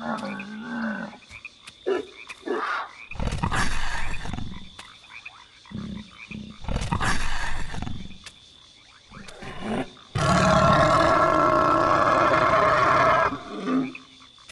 Hallelujah.